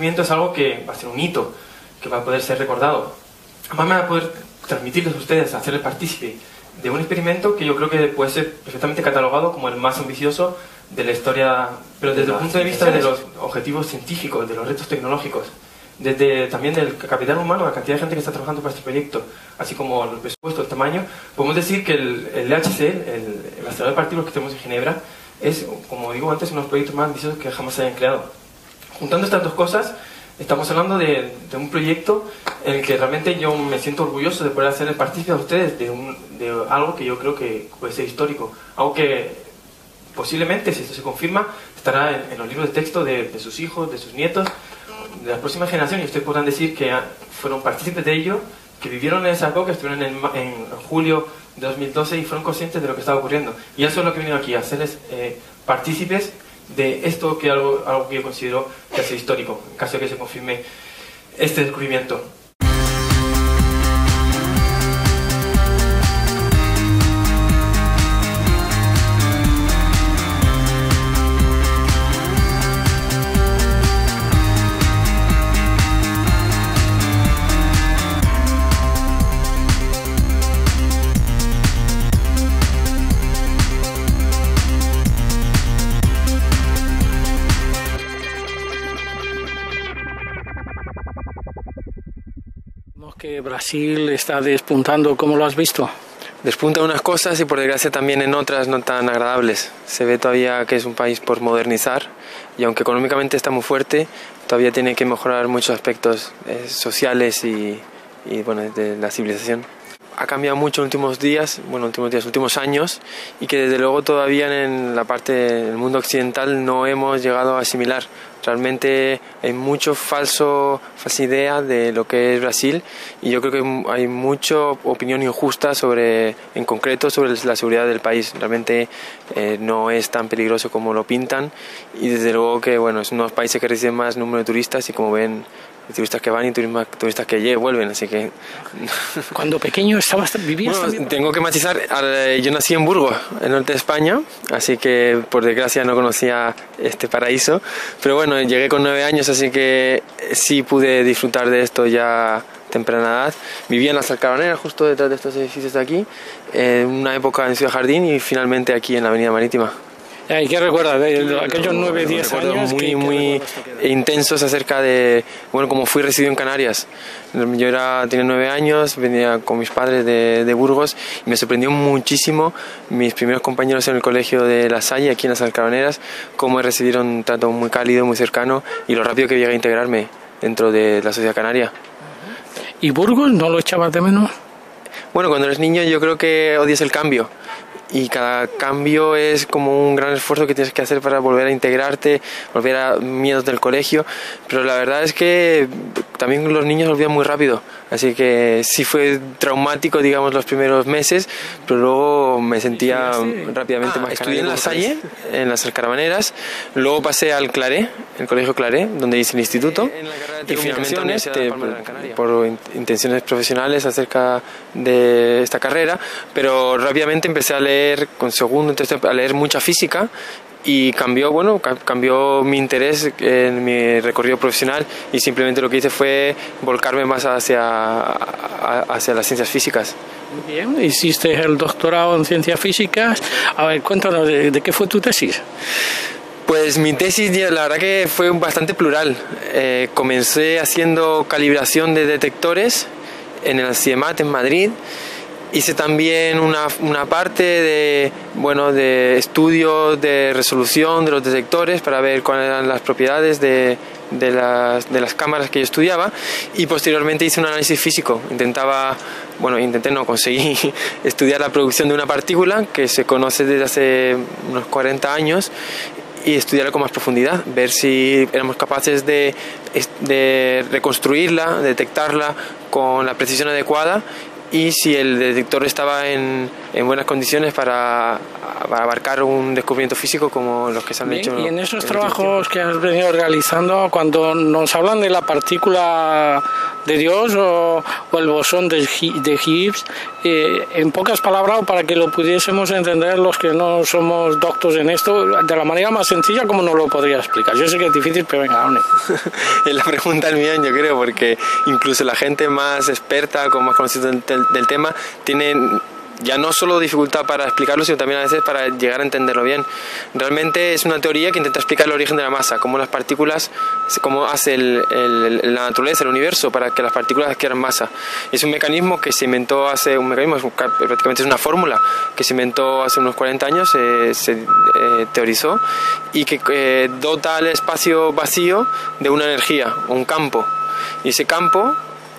descubrimiento es algo que va a ser un hito, que va a poder ser recordado. Además me va a poder transmitirles a ustedes, hacerles partícipe de un experimento que yo creo que puede ser perfectamente catalogado como el más ambicioso de la historia, pero desde el punto de vista de los objetivos científicos, de los retos tecnológicos, desde también del capital humano, la cantidad de gente que está trabajando para este proyecto, así como el presupuesto, el tamaño, podemos decir que el, el LHC, el, el acelerador de partículas que tenemos en Ginebra, es, como digo antes, uno de los proyectos más ambiciosos que jamás se hayan creado. Juntando estas dos cosas, estamos hablando de, un proyecto en el que realmente yo me siento orgulloso de poder hacer partícipe a ustedes de, algo que yo creo que puede ser histórico, algo que posiblemente, si esto se confirma, estará en, en los libros de texto de, sus hijos, de sus nietos, de las próximas generaciones, y ustedes podrán decir que fueron partícipes de ello, que vivieron en esa época, estuvieron en, julio de 2012 y fueron conscientes de lo que estaba ocurriendo. Y eso es lo que he venido aquí, hacerles eh, partícipes de esto que algo, algo que yo considero que es histórico, en caso de que se confirme este descubrimiento. Brasil está despuntando, ¿cómo lo has visto? Despunta unas cosas y por desgracia también en otras no tan agradables. Se ve todavía que es un país por modernizar y aunque económicamente está muy fuerte, todavía tiene que mejorar muchos aspectos eh, sociales y, y bueno, de la civilización ha cambiado mucho en últimos días, bueno, últimos días, últimos años, y que desde luego todavía en la parte del mundo occidental no hemos llegado a asimilar. Realmente hay mucho falso, falsa idea de lo que es Brasil y yo creo que hay mucha opinión injusta sobre, en concreto, sobre la seguridad del país. Realmente eh, no es tan peligroso como lo pintan y desde luego que, bueno, es uno de países que reciben más número de turistas y como ven turistas que van y turistas que vuelven, así que... Cuando pequeño estabas, vivías bueno, también? Tengo que matizar, yo nací en Burgos, en el norte de España, así que por desgracia no conocía este paraíso, pero bueno, llegué con nueve años, así que sí pude disfrutar de esto ya temprana edad. Vivía en las Alcarabaneras, justo detrás de estos edificios de aquí, en una época en Ciudad Jardín y finalmente aquí en la Avenida Marítima. ¿Y qué recuerdas de aquellos 9, 10 años? Muy, muy intensos acerca de, bueno, como fui residido en Canarias. Yo era, tenía 9 años, venía con mis padres de, de, Burgos y me sorprendió muchísimo mis primeros compañeros en el colegio de La Salle, aquí en las Alcarabaneras, cómo me recibieron un trato muy cálido, muy cercano y lo rápido que llegué a integrarme dentro de la sociedad canaria. ¿Y Burgos no lo echabas de menos? Bueno, cuando eres niño yo creo que odias el cambio y cada cambio es como un gran esfuerzo que tienes que hacer para volver a integrarte, volver a miedos del colegio, pero la verdad es que también los niños olvidan muy rápido, así que sí fue traumático, digamos, los primeros meses, pero luego me sentía rápidamente ah, más Estudié en la Salle, en las Caravaneras, luego pasé al Claré, el colegio Claré, donde hice el instituto, y finalmente este, por intenciones profesionales acerca de esta carrera, pero rápidamente empecé a leer con segundo, entonces a leer mucha física y cambió, bueno, cambió mi interés en mi recorrido profesional y simplemente lo que hice fue volcarme más hacia, hacia las ciencias físicas. Bien, hiciste el doctorado en ciencias físicas. A ver, cuéntanos, ¿de, de qué fue tu tesis? Pues mi tesis, la verdad que fue bastante plural. Eh, comencé haciendo calibración de detectores en el CIEMAT en Madrid Hice también una, una, parte de, bueno, de estudio de resolución de los detectores para ver cuáles eran las propiedades de, de, las, de las cámaras que yo estudiaba y posteriormente hice un análisis físico. Intentaba, bueno, intenté no, conseguí estudiar la producción de una partícula que se conoce desde hace unos 40 años y estudiarla con más profundidad, ver si éramos capaces de, de reconstruirla, detectarla con la precisión adecuada y si el detector estaba en, en buenas condiciones para, abarcar un descubrimiento físico como los que se han hecho. Y en esos trabajos que has venido realizando, cuando nos hablan de la partícula de Dios o, el bosón de, de Higgs, eh, en pocas palabras, para que lo pudiésemos entender los que no somos doctos en esto, de la manera más sencilla, como nos lo podría explicar? Yo sé que es difícil, pero venga, hable. es la pregunta del millón, yo creo, porque incluso la gente más experta, con más conocimiento del tema, tiene ya no solo dificultad para explicarlo, sino también a veces para llegar a entenderlo bien. Realmente es una teoría que intenta explicar el origen de la masa, cómo las partículas, cómo hace la naturaleza, el universo, para que las partículas adquieran masa. Es un mecanismo que se inventó hace, un mecanismo, prácticamente es una fórmula que se inventó hace unos 40 años, se eh, teorizó, y que eh, dota al espacio vacío de una energía, un campo. Y ese campo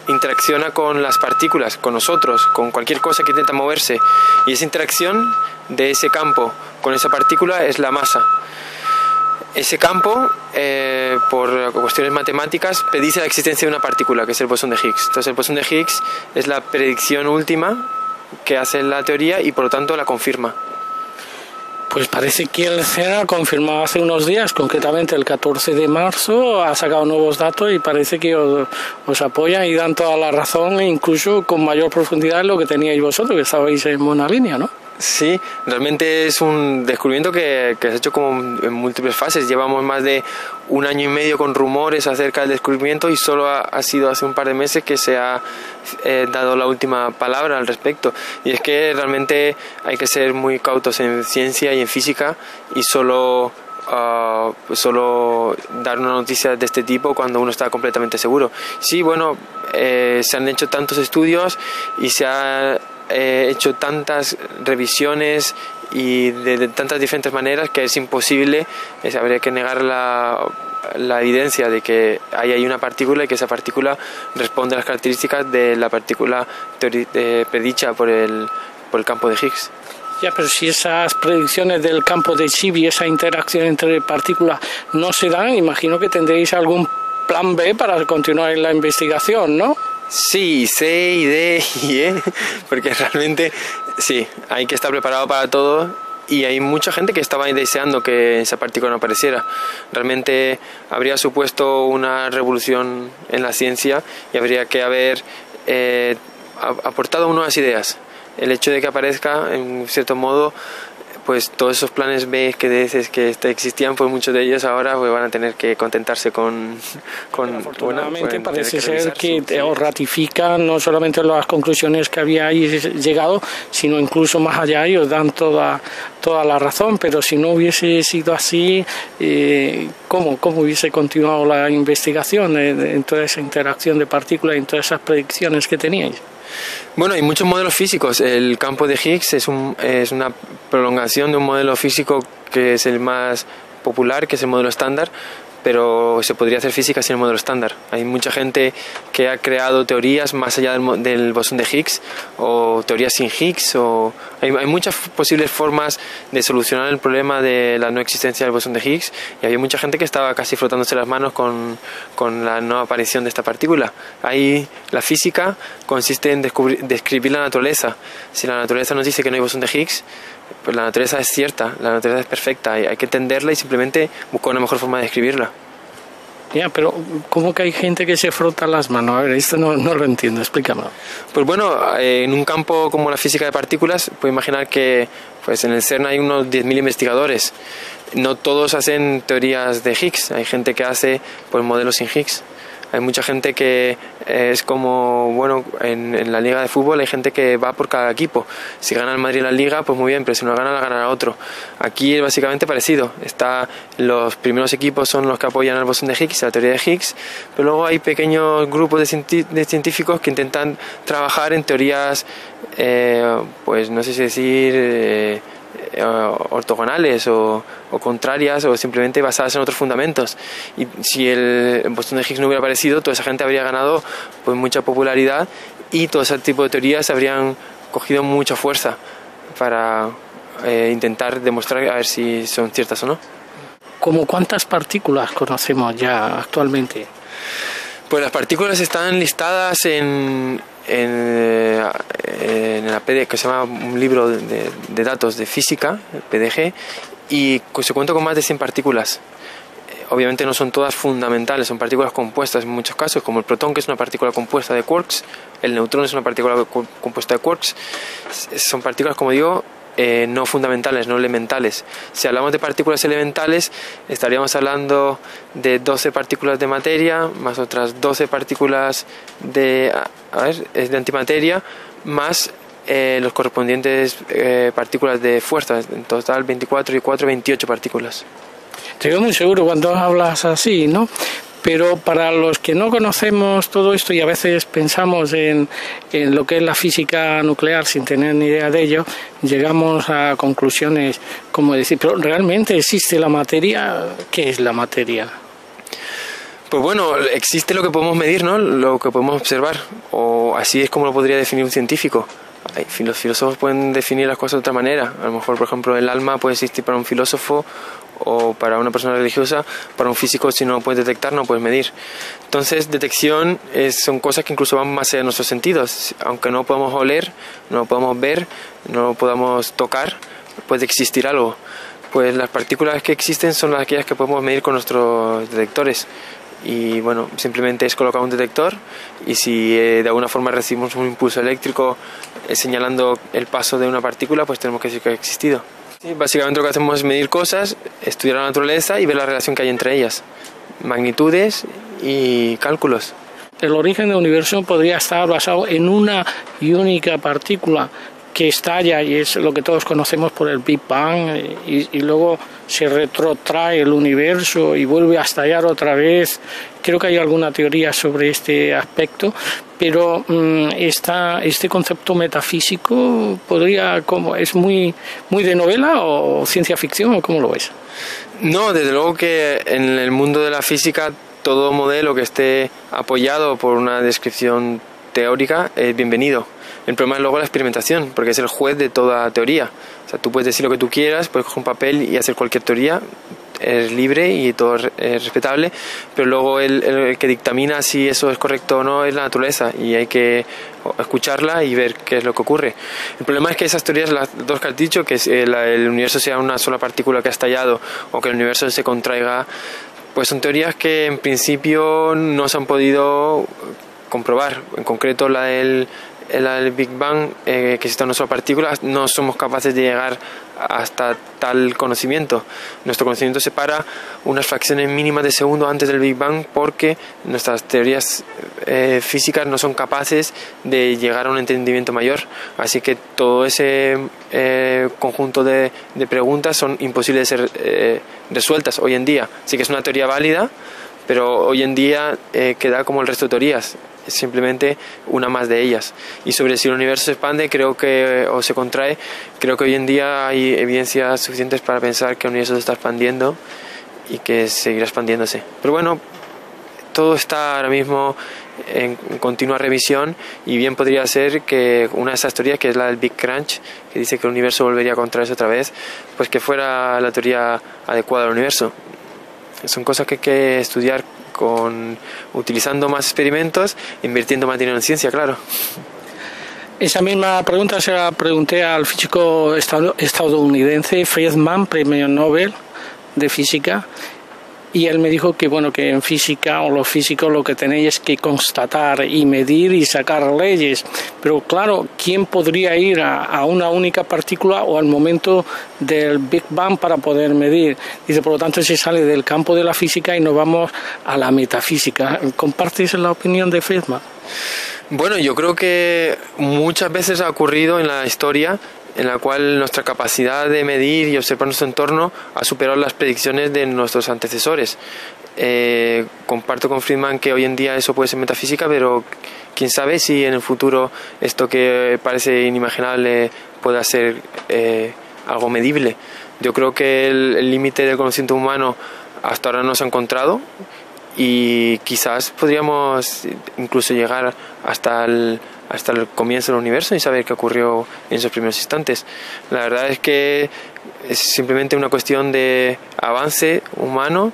interacciona con las partículas, con nosotros, con cualquier cosa que intenta moverse. Y esa interacción de ese campo con esa partícula es la masa. Ese campo, eh, por cuestiones matemáticas, predice la existencia de una partícula, que es el bosón de Higgs. Entonces el bosón de Higgs es la predicción última que hace la teoría y por lo tanto la confirma. Pues parece que el ha confirmado hace unos días, concretamente el 14 de marzo, ha sacado nuevos datos y parece que os, os apoyan y dan toda la razón, e incluso con mayor profundidad en lo que teníais vosotros, que estabais en buena línea, ¿no? Sí, realmente es un descubrimiento que, que se ha hecho como en múltiples fases. Llevamos más de un año y medio con rumores acerca del descubrimiento y solo ha, sido hace un par de meses que se ha eh, dado la última palabra al respecto. Y es que realmente hay que ser muy cautos en ciencia y en física y solo Uh, solo dar una noticia de este tipo cuando uno está completamente seguro. Sí, bueno, eh, se han hecho tantos estudios y se ha he hecho tantas revisiones y de, tantas diferentes maneras que es imposible, habría que negar la, la evidencia de que hay ahí una partícula y que esa partícula responde a las características de la partícula eh, predicha por el, por el campo de Higgs. Ya, pero si esas predicciones del campo de Chibi, esa interacción entre partículas no se dan, imagino que tendréis algún plan B para continuar en la investigación, ¿no? Sí, C y D y E, porque realmente sí, hay que estar preparado para todo y hay mucha gente que estaba deseando que esa partícula no apareciera. Realmente habría supuesto una revolución en la ciencia y habría que haber eh, aportado nuevas ideas. El hecho de que aparezca, en cierto modo, pues todos esos planes B que dices que este, existían, pues muchos de ellos ahora pues, van a tener que contentarse con... con afortunadamente parece ser que os ratifican no solamente las conclusiones que habíais llegado, sino incluso más allá y os dan toda, toda la razón, pero si no hubiese sido así, eh, ¿cómo, ¿cómo hubiese continuado la investigación en toda esa interacción de partículas y en todas esas predicciones que teníais? Bueno, hay muchos modelos físicos. El campo de Higgs es, un, es una prolongación de un modelo físico que es el más popular, que es el modelo estándar, pero se podría hacer física sin el modelo estándar. Hay mucha gente que ha creado teorías más allá del, bosón de Higgs o teorías sin Higgs o hay, muchas posibles formas de solucionar el problema de la no existencia del bosón de Higgs y había mucha gente que estaba casi frotándose las manos con, con la no aparición de esta partícula. Ahí la física consiste en describir la naturaleza. Si la naturaleza nos dice que no hay bosón de Higgs, pues la naturaleza es cierta, la naturaleza es perfecta, hay, hay que entenderla y simplemente buscar una mejor forma de describirla. Ya, pero ¿cómo que hay gente que se frota las manos? A ver, esto no, no lo entiendo, explícame. Pues bueno, eh, en un campo como la física de partículas, puedo imaginar que pues en el CERN hay unos 10.000 investigadores. No todos hacen teorías de Higgs, hay gente que hace pues, modelos sin Higgs. Hay mucha gente que eh, es como, bueno, en, la liga de fútbol hay gente que va por cada equipo. Si gana el Madrid la liga, pues muy bien, pero si no gana, la ganará otro. Aquí es básicamente parecido. Está, los primeros equipos son los que apoyan al bosón de Higgs, la teoría de Higgs, pero luego hay pequeños grupos de, de científicos que intentan trabajar en teorías, eh, pues no sé si decir... Eh, ortogonales o, contrarias o simplemente basadas en otros fundamentos. Y si el bosón de Higgs no hubiera aparecido, toda esa gente habría ganado pues, mucha popularidad y todo ese tipo de teorías habrían cogido mucha fuerza para eh, intentar demostrar a ver si son ciertas o no. ¿Como cuántas partículas conocemos ya actualmente? Pues las partículas están listadas en, en, en la PD, que se llama un libro de, de datos de física, PDG, y se cuenta con más de 100 partículas. Eh, obviamente no son todas fundamentales, son partículas compuestas en muchos casos, como el protón, que es una partícula compuesta de quarks, el neutrón es una partícula compuesta de quarks. Son partículas, como digo, eh, no fundamentales, no elementales. Si hablamos de partículas elementales, estaríamos hablando de 12 partículas de materia, más otras 12 partículas de, a ver, de antimateria, más eh, los correspondientes eh, partículas de fuerza, en total 24 y 4, 28 partículas. Te veo muy seguro cuando hablas así, ¿no? Pero para los que no conocemos todo esto y a veces pensamos en, en, lo que es la física nuclear sin tener ni idea de ello, llegamos a conclusiones como decir, pero realmente existe la materia, ¿qué es la materia? Pues bueno, existe lo que podemos medir, ¿no? Lo que podemos observar, o así es como lo podría definir un científico los filósofos pueden definir las cosas de otra manera. A lo mejor, por ejemplo, el alma puede existir para un filósofo o para una persona religiosa, para un físico si no lo puedes detectar no puedes medir. Entonces, detección son cosas que incluso van más allá de nuestros sentidos. Aunque no podamos oler, no podamos ver, no podamos tocar, puede existir algo. Pues las partículas que existen son las aquellas que podemos medir con nuestros detectores y bueno, simplemente es colocar un detector y si eh, de alguna forma recibimos un impulso eléctrico eh, señalando el paso de una partícula, pues tenemos que decir que ha existido. Básicamente lo que hacemos es medir cosas, estudiar la naturaleza y ver la relación que hay entre ellas, magnitudes y cálculos. El origen del universo podría estar basado en una y única partícula que estalla y es lo que todos conocemos por el Big Bang y, luego se retrotrae el universo y vuelve a estallar otra vez. Creo que hay alguna teoría sobre este aspecto, pero mm, este concepto metafísico podría, como es muy, muy de novela o ciencia ficción o cómo lo ves? No, desde luego que en el mundo de la física todo modelo que esté apoyado por una descripción teórica es bienvenido el problema es luego la experimentación, porque es el juez de toda teoría. O sea, tú puedes decir lo que tú quieras, puedes coger un papel y hacer cualquier teoría, es libre y todo es respetable, pero luego el, que dictamina si eso es correcto o no es la naturaleza y hay que escucharla y ver qué es lo que ocurre. El problema es que esas teorías, las dos que has dicho, que el universo sea una sola partícula que ha estallado o que el universo se contraiga, pues son teorías que en principio no se han podido comprobar. En concreto la del el Big Bang, eh, que existen nuestras partículas, no somos capaces de llegar hasta tal conocimiento. Nuestro conocimiento se para unas fracciones mínimas de segundo antes del Big Bang porque nuestras teorías eh, físicas no son capaces de llegar a un entendimiento mayor. Así que todo ese eh, conjunto de, preguntas son imposibles de ser eh, resueltas hoy en día. Sí que es una teoría válida, pero hoy en día queda como el resto de teorías es simplemente una más de ellas. Y sobre si el universo se expande creo que, o se contrae, creo que hoy en día hay evidencias suficientes para pensar que el universo se está expandiendo y que seguirá expandiéndose. Pero bueno, todo está ahora mismo en continua revisión y bien podría ser que una de esas teorías, que es la del Big Crunch, que dice que el universo volvería a contraerse otra vez, pues que fuera la teoría adecuada al universo. Son cosas que hay que estudiar con utilizando más experimentos, invirtiendo más dinero en ciencia, claro. Esa misma pregunta se la pregunté al físico estadounidense Friedman, premio Nobel de física, y él me dijo que bueno que en física o los físicos lo que tenéis es que constatar y medir y sacar leyes. Pero claro quién podría ir a, una única partícula o al momento del Big Bang para poder medir dice por lo tanto se sale del campo de la física y nos vamos a la metafísica. Compartes la opinión de Friedman bueno, yo creo que muchas veces ha ocurrido en la historia en la cual nuestra capacidad de medir y observar nuestro entorno ha superado las predicciones de nuestros antecesores. Eh, comparto con Friedman que hoy en día eso puede ser metafísica, pero quién sabe si en el futuro esto que parece inimaginable pueda ser eh, algo medible. Yo creo que el límite del conocimiento humano hasta ahora no se ha encontrado y quizás podríamos incluso llegar hasta el hasta el comienzo del universo y saber qué ocurrió en esos primeros instantes. La verdad es que es simplemente una cuestión de avance humano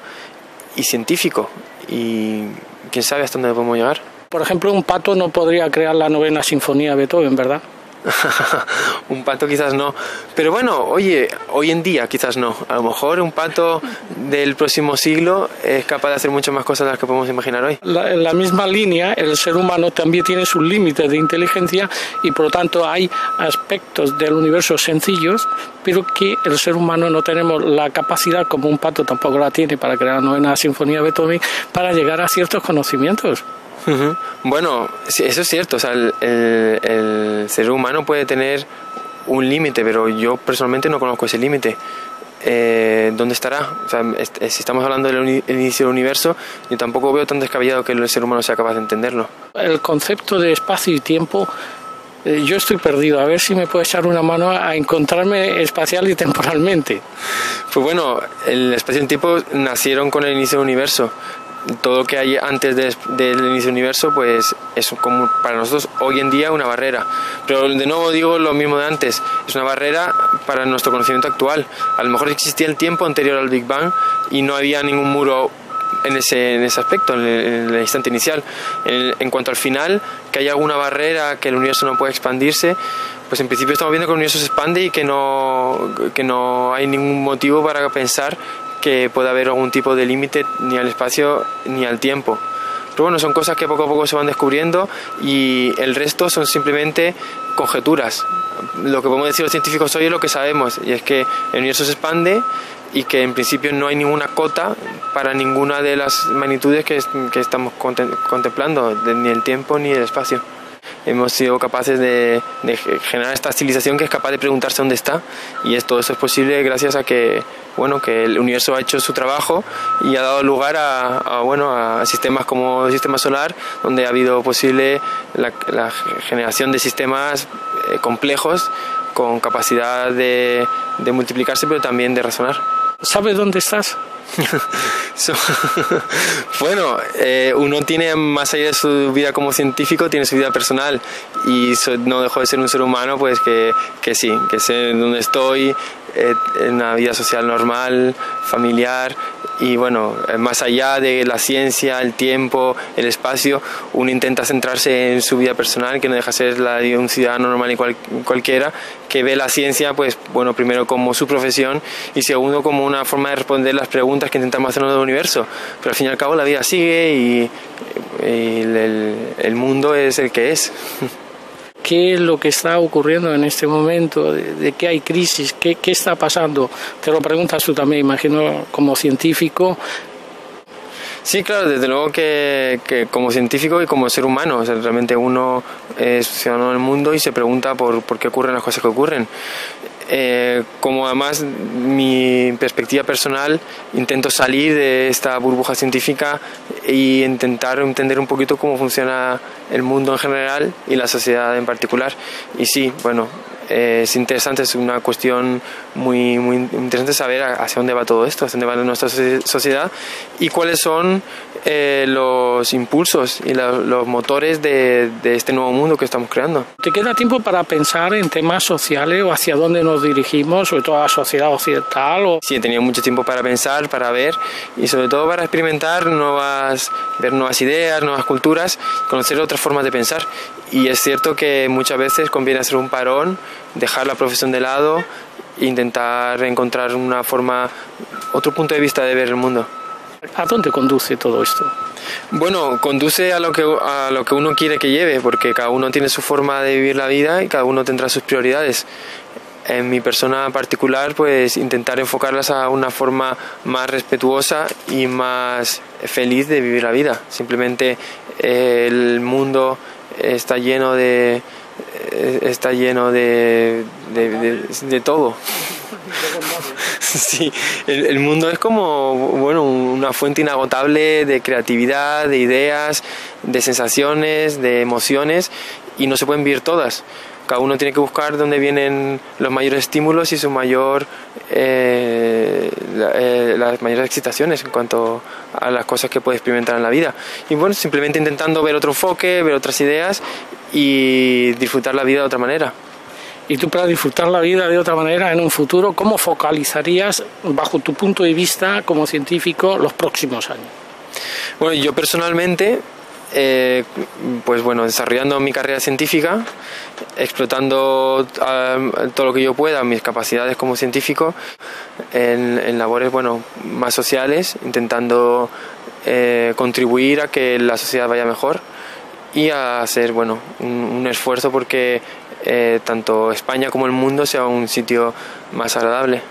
y científico y quién sabe hasta dónde podemos llegar. Por ejemplo, un pato no podría crear la novena sinfonía de Beethoven, ¿verdad? un pato quizás no. Pero bueno, oye, hoy en día quizás no. A lo mejor un pato del próximo siglo es capaz de hacer muchas más cosas de las que podemos imaginar hoy. en la misma línea, el ser humano también tiene sus límites de inteligencia y por lo tanto hay aspectos del universo sencillos, pero que el ser humano no tenemos la capacidad, como un pato tampoco la tiene para crear la novena sinfonía Beethoven, para llegar a ciertos conocimientos. Bueno, eso es cierto. O sea, el, ser humano puede tener un límite, pero yo personalmente no conozco ese límite. Eh, ¿Dónde estará? O sea, si estamos hablando del inicio del universo, yo tampoco veo tan descabellado que el ser humano sea capaz de entenderlo. El concepto de espacio y tiempo eh, yo estoy perdido. A ver si me puede echar una mano a encontrarme espacial y temporalmente. Pues bueno, el espacio y el tiempo nacieron con el inicio del universo todo lo que hay antes del inicio del universo, pues es como para nosotros hoy en día una barrera. Pero de nuevo digo lo mismo de antes, es una barrera para nuestro conocimiento actual. A lo mejor existía el tiempo anterior al Big Bang y no había ningún muro en ese, en ese aspecto, en el, instante inicial. En, en, cuanto al final, que haya alguna barrera, que el universo no puede expandirse, pues en principio estamos viendo que el universo se expande y que no, que no hay ningún motivo para pensar que pueda haber algún tipo de límite ni al espacio ni al tiempo. Pero bueno, son cosas que poco a poco se van descubriendo y el resto son simplemente conjeturas. Lo que podemos decir los científicos hoy es lo que sabemos, y es que el universo se expande y que en principio no hay ninguna cota para ninguna de las magnitudes que, estamos contemplando, ni el tiempo ni el espacio hemos sido capaces de, generar esta civilización que es capaz de preguntarse dónde está y todo eso es posible gracias a que bueno que el universo ha hecho su trabajo y ha dado lugar a, bueno a sistemas como el sistema solar donde ha habido posible la, generación de sistemas eh, complejos con capacidad de, de multiplicarse pero también de razonar. ¿Sabes dónde estás? bueno, eh, uno tiene más allá de su vida como científico, tiene su vida personal y no dejó de ser un ser humano, pues que, que sí, que sé dónde estoy, eh, en una vida social normal, familiar y bueno, eh, más allá de la ciencia, el tiempo, el espacio, uno intenta centrarse en su vida personal, que no deja ser la de un ciudadano normal y cualquiera, que ve la ciencia, pues bueno, primero como su profesión y segundo como una forma de responder las preguntas que intentamos hacernos del universo. Pero al fin y al cabo la vida sigue y, el mundo es el que es. qué es lo que está ocurriendo en este momento, de, qué hay crisis, qué, qué está pasando. Te lo preguntas tú también, imagino, como científico. Sí, claro, desde luego que, que, como científico y como ser humano, realmente uno es ciudadano del mundo y se pregunta por, por qué ocurren las cosas que ocurren. Eh, como además mi perspectiva personal, intento salir de esta burbuja científica e intentar entender un poquito cómo funciona el mundo en general y la sociedad en particular. Y sí, bueno, eh, es interesante, es una cuestión muy, muy interesante saber hacia dónde va todo esto, hacia dónde va nuestra sociedad y cuáles son eh, los impulsos y los motores de, de, este nuevo mundo que estamos creando. ¿Te queda tiempo para pensar en temas sociales o hacia dónde nos dirigimos, sobre todo a la sociedad occidental? O... Sí, he tenido mucho tiempo para pensar, para ver y sobre todo para experimentar nuevas, ver nuevas ideas, nuevas culturas, conocer otras formas de pensar. Y es cierto que muchas veces conviene hacer un parón, dejar la profesión de lado e intentar encontrar una forma, otro punto de vista de ver el mundo. ¿A dónde conduce todo esto? Bueno, conduce a lo que a lo que uno quiere que lleve, porque cada uno tiene su forma de vivir la vida y cada uno tendrá sus prioridades. En mi persona particular, pues intentar enfocarlas a una forma más respetuosa y más feliz de vivir la vida. Simplemente eh, el mundo está lleno de está lleno de, de, todo. Sí, el, mundo es como bueno, una fuente inagotable de creatividad, de ideas, de sensaciones, de emociones y no se pueden vivir todas. Cada uno tiene que buscar dónde vienen los mayores estímulos y su mayor, eh, eh, las mayores excitaciones en cuanto a las cosas que puede experimentar en la vida. Y bueno, simplemente intentando ver otro enfoque, ver otras ideas y disfrutar la vida de otra manera. Y tú para disfrutar la vida de otra manera en un futuro, ¿cómo focalizarías, bajo tu punto de vista como científico, los próximos años? Bueno, yo personalmente eh, pues bueno, desarrollando mi carrera científica, explotando ah, todo lo que yo pueda, mis capacidades como científico, en, labores bueno, más sociales, intentando eh, contribuir a que la sociedad vaya mejor y a hacer bueno, un, esfuerzo porque eh, tanto España como el mundo sea un sitio más agradable.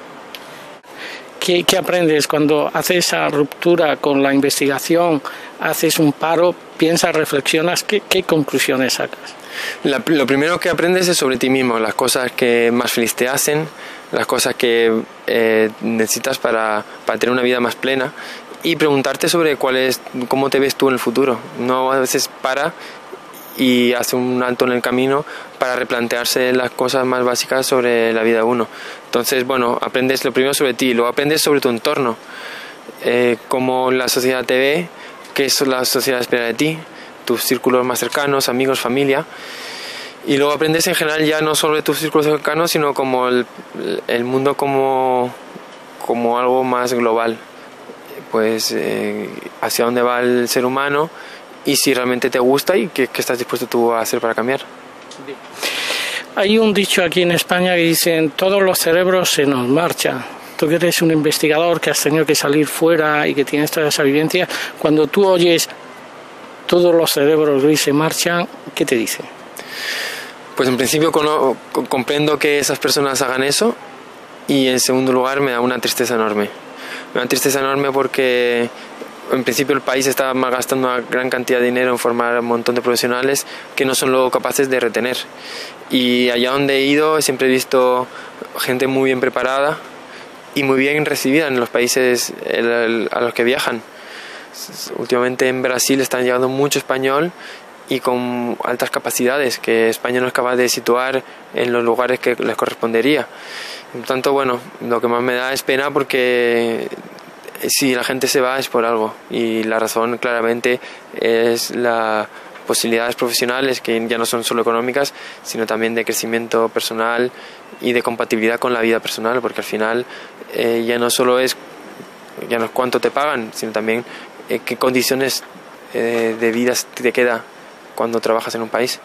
¿Qué, aprendes cuando haces esa ruptura con la investigación, haces un paro, piensas, reflexionas, qué, conclusiones sacas? lo primero que aprendes es sobre ti mismo, las cosas que más feliz te hacen, las cosas que eh, necesitas para, para, tener una vida más plena y preguntarte sobre cuál es, cómo te ves tú en el futuro. No a veces para y hace un alto en el camino para replantearse las cosas más básicas sobre la vida de uno. Entonces, bueno, aprendes lo primero sobre ti, luego aprendes sobre tu entorno, eh, cómo la sociedad te ve, qué es la sociedad espera de ti, tus círculos más cercanos, amigos, familia. Y luego aprendes en general ya no solo de tus círculos cercanos, sino como el, mundo como, como algo más global. Pues eh, hacia dónde va el ser humano y si realmente te gusta y qué, qué estás dispuesto tú a hacer para cambiar. Hay un dicho aquí en España que dicen todos los cerebros se nos marchan. Tú que eres un investigador que has tenido que salir fuera y que tienes toda esa vivencia, cuando tú oyes todos los cerebros que se marchan, ¿qué te dice? Pues en principio comprendo que esas personas hagan eso y en segundo lugar me da una tristeza enorme. Me da una tristeza enorme porque en principio el país está malgastando una gran cantidad de dinero en formar un montón de profesionales que no son luego capaces de retener. Y allá donde he ido siempre he visto gente muy bien preparada y muy bien recibida en los países a los que viajan. Últimamente en Brasil están llegando mucho español y con altas capacidades que España no es capaz de situar en los lugares que les correspondería. Por tanto, bueno, lo que más me da es pena porque si la gente se va es por algo y la razón claramente es las posibilidades profesionales que ya no son solo económicas, sino también de crecimiento personal y de compatibilidad con la vida personal, porque al final eh, ya no solo es ya no es cuánto te pagan, sino también eh, qué condiciones eh, de vida te queda cuando trabajas en un país.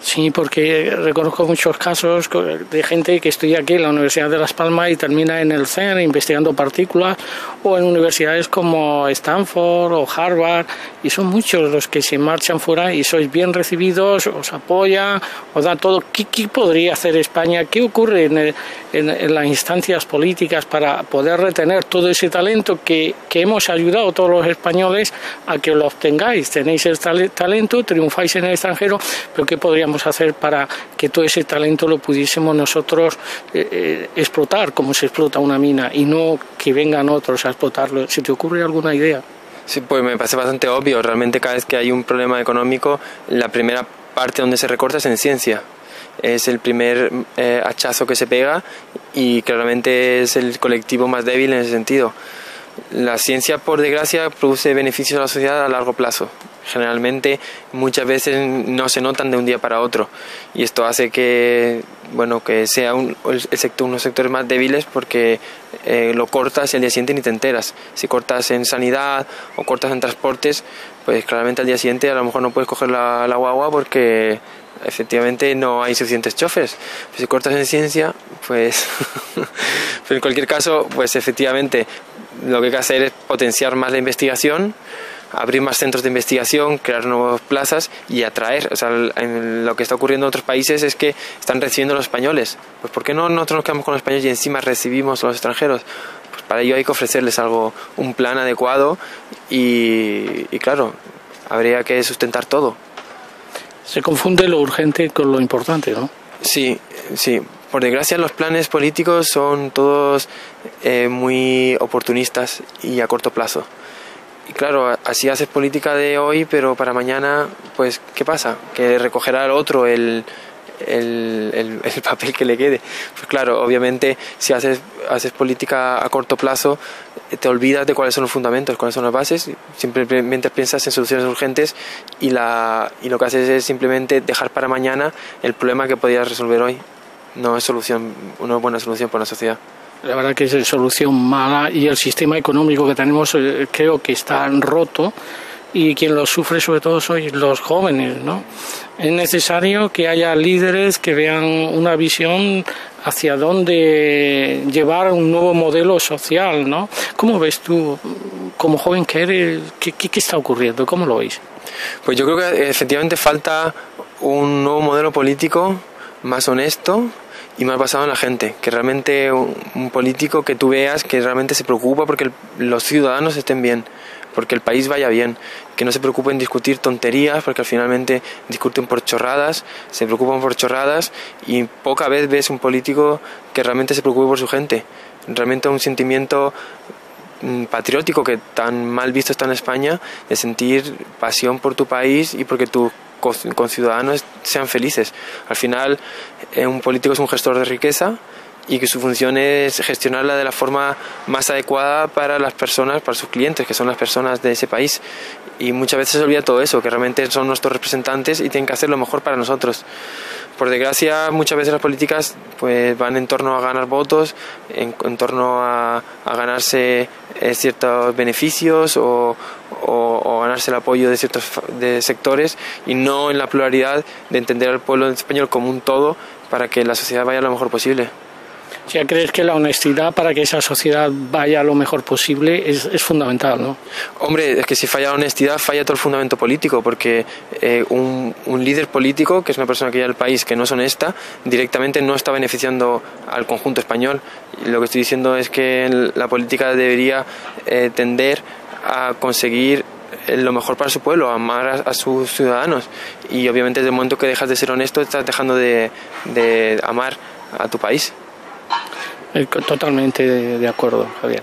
Sí, porque reconozco muchos casos de gente que estudia aquí en la Universidad de Las Palmas y termina en el CERN investigando partículas o en universidades como Stanford o Harvard y son muchos los que se marchan fuera y sois bien recibidos, os apoya, os da todo. ¿Qué, podría hacer España? ¿Qué ocurre en, en, las instancias políticas para poder retener todo ese talento que, que hemos ayudado todos los españoles a que lo obtengáis? Tenéis el talento, triunfáis en el extranjero, pero ¿qué podría hacer para que todo ese talento lo pudiésemos nosotros eh, eh, explotar como se explota una mina y no que vengan otros a explotarlo? ¿Se te ocurre alguna idea? Sí, pues me parece bastante obvio. Realmente cada vez que hay un problema económico, la primera parte donde se recorta es en ciencia. Es el primer eh, hachazo que se pega y claramente es el colectivo más débil en ese sentido. La ciencia, por desgracia, produce beneficios a la sociedad a largo plazo. Generalmente muchas veces no se notan de un día para otro. Y esto hace que bueno que sea un, el sector, unos sectores más débiles porque eh, lo cortas y al día siguiente ni te enteras. Si cortas en sanidad o cortas en transportes pues claramente al día siguiente a lo mejor no puedes coger la, la guagua porque efectivamente no hay suficientes choferes. Si cortas en ciencia, pues, pues en cualquier caso, pues efectivamente lo que hay que hacer es potenciar más la investigación, abrir más centros de investigación, crear nuevas plazas y atraer. O sea, lo que está ocurriendo en otros países es que están recibiendo los españoles. Pues ¿por qué no nosotros nos quedamos con los españoles y encima recibimos a los extranjeros? Pues para ello hay que ofrecerles algo, un plan adecuado y claro, habría que sustentar todo. Se confunde lo urgente con lo importante, ¿no? Sí, sí. Por desgracia los planes políticos son todos eh, muy oportunistas y a corto plazo. Y claro, así haces política de hoy, pero para mañana, pues, ¿qué pasa? Que recogerá el otro el, el, el, papel que le quede. Pues claro, obviamente, si haces, haces política a corto plazo, te olvidas de cuáles son los fundamentos, cuáles son las bases, simplemente piensas en soluciones urgentes y, la, y lo que haces es simplemente dejar para mañana el problema que podías resolver hoy. No es solución, una buena solución para la sociedad la verdad que es solución mala y el sistema económico que tenemos eh, creo que está roto y quien lo sufre sobre todo son los jóvenes, ¿no? Es necesario que haya líderes que vean una visión hacia dónde llevar un nuevo modelo social, ¿no? ¿Cómo ves tú, como joven que eres, qué, qué está ocurriendo? ¿Cómo lo veis? Pues yo creo que efectivamente falta un nuevo modelo político más honesto y más basado en la gente, que realmente un, político que tú veas que realmente se preocupa porque los ciudadanos estén bien, porque el país vaya bien, que no se preocupen en discutir tonterías, porque al finalmente discuten por chorradas, se preocupan por chorradas y poca vez ves un político que realmente se preocupe por su gente, realmente un sentimiento mm, patriótico que tan mal visto está en España, de sentir pasión por tu país y porque tu con ciudadanos sean felices. Al final, eh, un político es un gestor de riqueza y que su función es gestionarla de la forma más adecuada para las personas, para sus clientes, que son las personas de ese país. Y muchas veces se olvida todo eso, que realmente son nuestros representantes y tienen que hacer lo mejor para nosotros. Por desgracia, muchas veces las políticas pues, van en torno a ganar votos, en, torno a, ganarse eh, ciertos beneficios o, o, ganarse el apoyo de ciertos de sectores y no en la pluralidad de entender al pueblo español como un todo para que la sociedad vaya lo mejor posible. Crees que la honestidad para que esa sociedad vaya lo mejor posible es, fundamental, ¿no? Hombre, es que si falla la honestidad, falla todo el fundamento político, porque eh, un, líder político, que es una persona que lleva el país que no es honesta, directamente no está beneficiando al conjunto español. Lo que estoy diciendo es que la política debería eh, tender a conseguir lo mejor para su pueblo, amar a, sus ciudadanos. Y obviamente desde el momento que dejas de ser honesto, estás dejando de, de amar a tu país. Eh, totalmente de acuerdo, Javier.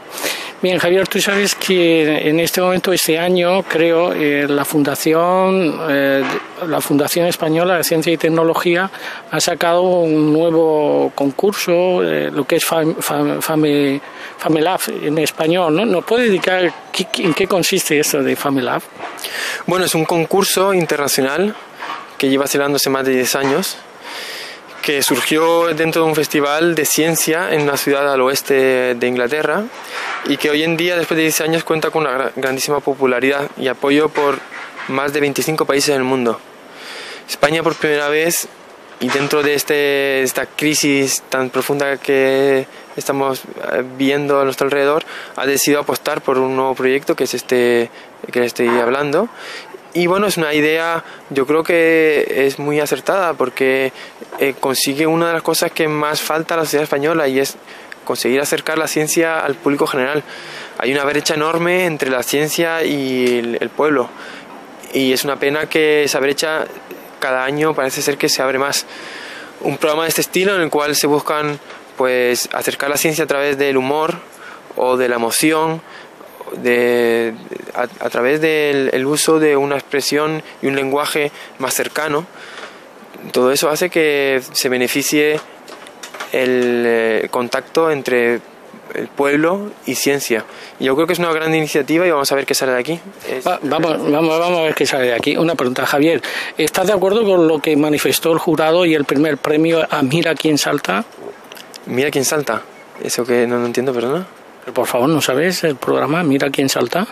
Bien, Javier, tú sabes que en este momento, este año, creo, eh, la Fundación, eh, la Fundación Española de Ciencia y Tecnología ha sacado un nuevo concurso, lo que es Fame, FameLab en español, ¿no? ¿Nos puede indicar en qué consiste eso de FameLab? Bueno, es un concurso internacional que lleva celebrándose más de 10 años que surgió dentro de un festival de ciencia en una ciudad al oeste de Inglaterra y que hoy en día, después de 10 años, cuenta con una grandísima popularidad y apoyo por más de 25 países del mundo. España por primera vez y dentro de este, esta crisis tan profunda que estamos eh, viendo a nuestro alrededor, ha decidido apostar por un nuevo proyecto que es este que le estoy hablando y bueno, es una idea, yo creo que es muy acertada porque eh, consigue una de las cosas que más falta a la sociedad española y es conseguir acercar la ciencia al público general. Hay una brecha enorme entre la ciencia y el, pueblo y es una pena que esa brecha cada año parece ser que se abre más. Un programa de este estilo en el cual se buscan pues acercar la ciencia a través del humor o de la emoción de, a, través del uso de una expresión y un lenguaje más cercano, todo eso hace que se beneficie el eh, contacto entre el pueblo y ciencia. Y yo creo que es una gran iniciativa y vamos a ver qué sale de aquí. vamos, vamos, vamos a ver qué sale de aquí. Una pregunta, Javier. ¿Estás de acuerdo con lo que manifestó el jurado y el primer premio a Mira quién salta? Mira quién salta. Eso que no, no entiendo, perdona por favor, ¿no sabes el programa Mira quién salta?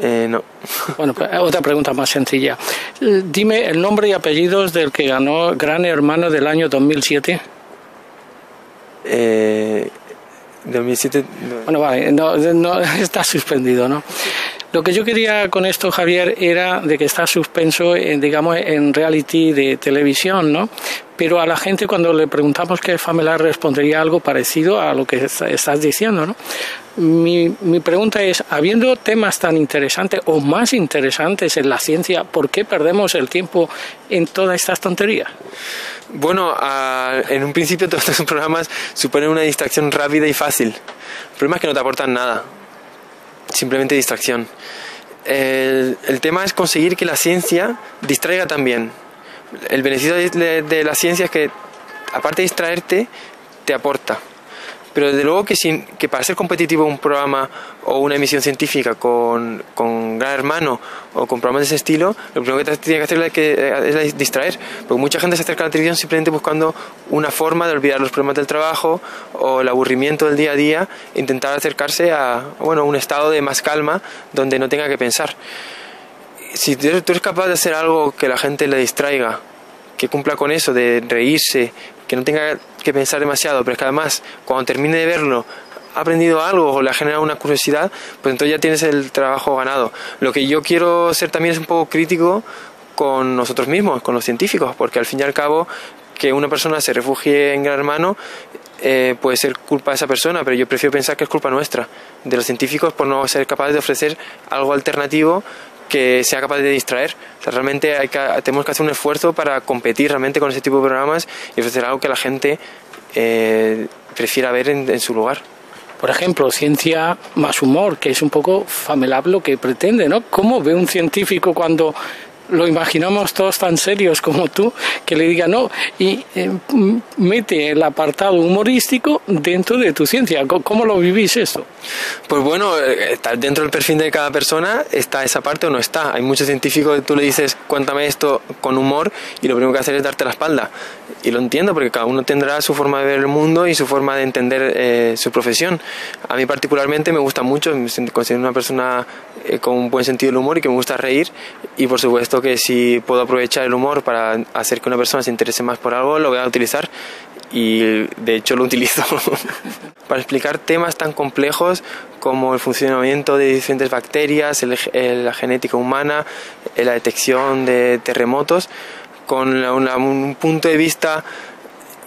Eh, no. Bueno, pues, otra pregunta más sencilla. Dime el nombre y apellidos del que ganó Gran Hermano del año 2007. Eh, 2007. Bueno, vale, no, no, está suspendido, ¿no? Lo que yo quería con esto, Javier, era de que está suspenso, en, digamos, en reality de televisión, ¿no? Pero a la gente cuando le preguntamos qué es familiar respondería algo parecido a lo que estás diciendo, ¿no? Mi, mi pregunta es, habiendo temas tan interesantes o más interesantes en la ciencia, ¿por qué perdemos el tiempo en todas estas tonterías? Bueno, en un principio todos estos programas suponen una distracción rápida y fácil. El problema es que no te aportan nada simplemente distracción. El, tema es conseguir que la ciencia distraiga también. El beneficio de la ciencia es que, aparte de distraerte, te aporta. Pero desde luego que, sin, que para ser competitivo un programa o una emisión científica con, con Gran Hermano o con programas de ese estilo, lo primero que tiene que hacer es, distraer, porque mucha gente se acerca a la televisión simplemente buscando una forma de olvidar los problemas del trabajo o el aburrimiento del día a día, intentar acercarse a bueno, un estado de más calma donde no tenga que pensar si tú eres capaz de hacer algo que la gente le distraiga, que cumpla con eso, de reírse, que no tenga que pensar demasiado, pero es que además cuando termine de verlo ha aprendido algo o le ha generado una curiosidad, pues entonces ya tienes el trabajo ganado. Lo que yo quiero ser también es un poco crítico con nosotros mismos, con los científicos, porque al fin y al cabo que una persona se refugie en Gran Hermano eh, puede ser culpa de esa persona, pero yo prefiero pensar que es culpa nuestra, de los científicos, por no ser capaces de ofrecer algo alternativo que sea capaz de distraer. realmente hay que, tenemos que hacer un esfuerzo para competir realmente con ese tipo de programas y ofrecer algo que la gente eh, prefiera ver en, su lugar. Por ejemplo, ciencia más humor, que es un poco famelable lo que pretende, ¿no? ¿Cómo ve un científico cuando lo imaginamos todos tan serios como tú, que le diga no y eh, mete el apartado humorístico dentro de tu ciencia. ¿Cómo lo vivís eso? Pues bueno, eh, dentro del perfil de cada persona está esa parte o no está. Hay muchos científicos que tú le dices cuéntame esto con humor y lo primero que hacer es darte la espalda. Y lo entiendo porque cada uno tendrá su forma de ver el mundo y su forma de entender eh, su profesión. A mí particularmente me gusta mucho, me considero una persona con un buen sentido del humor y que me gusta reír. Y por supuesto que si puedo aprovechar el humor para hacer que una persona se interese más por algo, lo voy a utilizar. Y de hecho lo utilizo. Para explicar temas tan complejos como el funcionamiento de diferentes bacterias, la genética humana, la detección de terremotos, con un punto de vista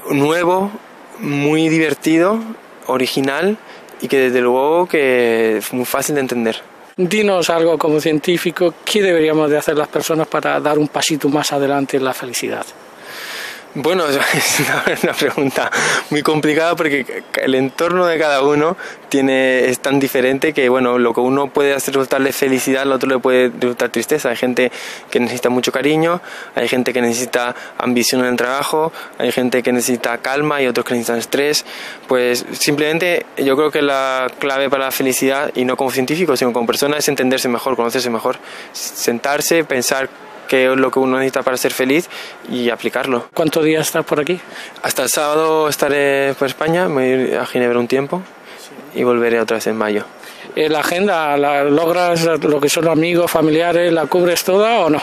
nuevo, muy divertido, original y que desde luego que es muy fácil de entender. Dinos algo como científico, ¿qué deberíamos de hacer las personas para dar un pasito más adelante en la felicidad? Bueno, es una, pregunta muy complicada porque el entorno de cada uno tiene, es tan diferente que bueno, lo que uno puede hacer resultarle felicidad, al otro le puede resultar tristeza. Hay gente que necesita mucho cariño, hay gente que necesita ambición en el trabajo, hay gente que necesita calma y otros que necesitan estrés. Pues simplemente yo creo que la clave para la felicidad, y no como científico, sino como persona, es entenderse mejor, conocerse mejor, sentarse, pensar qué es lo que uno necesita para ser feliz y aplicarlo. ¿Cuántos días estás por aquí? Hasta el sábado estaré por España, me voy a Ginebra un tiempo y volveré otra vez en mayo. Eh, ¿La agenda la logras lo que son amigos, familiares, la cubres toda o no?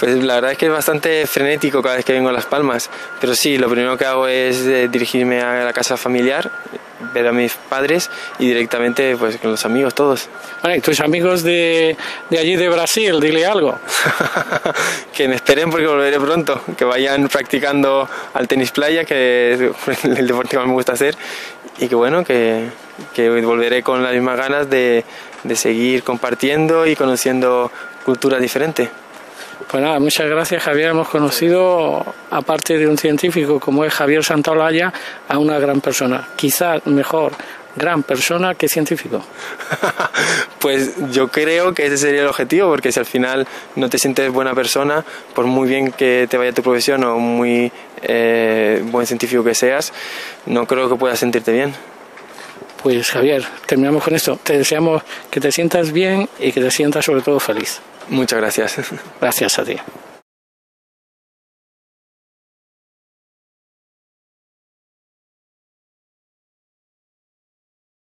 Pues la verdad es que es bastante frenético cada vez que vengo a Las Palmas, pero sí, lo primero que hago es eh, dirigirme a la casa familiar, ver a mis padres y directamente pues con los amigos todos. Bueno, ¿y tus amigos de, de allí de Brasil, dile algo. que me esperen porque volveré pronto, que vayan practicando al tenis playa, que es el deporte que más me gusta hacer, y que bueno, que, que volveré con las mismas ganas de, de seguir compartiendo y conociendo culturas diferentes. Pues nada, muchas gracias Javier. Hemos conocido, aparte de un científico como es Javier Santaolalla, a una gran persona. Quizás mejor gran persona que científico. pues yo creo que ese sería el objetivo, porque si al final no te sientes buena persona, por muy bien que te vaya tu profesión o muy eh, buen científico que seas, no creo que puedas sentirte bien. Pues Javier, terminamos con esto. Te deseamos que te sientas bien y que te sientas sobre todo feliz. Muchas gracias. Gracias a ti.